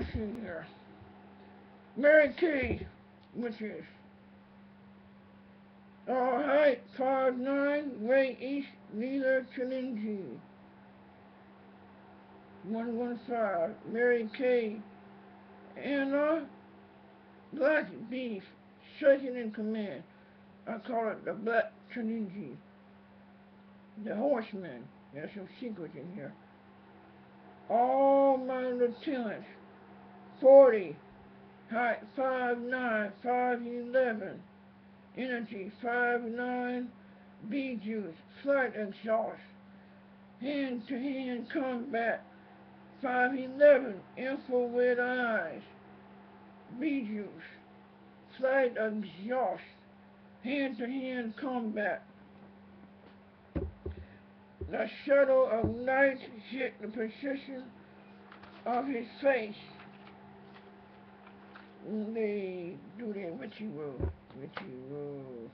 see here. Mary Kay, which is all height five nine, way east, Leela Chilinji. One one five, Mary Kay, Anna, Black Beef, second in command. I call it the Black Chilinji. The Horseman. There's some secrets in here. All my lieutenants, forty, height five nine, five eleven energy 5-9, B juice, flight exhaust, hand-to-hand combat, 511, infrared eyes, B juice, flight exhaust, hand-to-hand combat. The shadow of night hit the position of his face. Do their witchy roll. Witchy roll.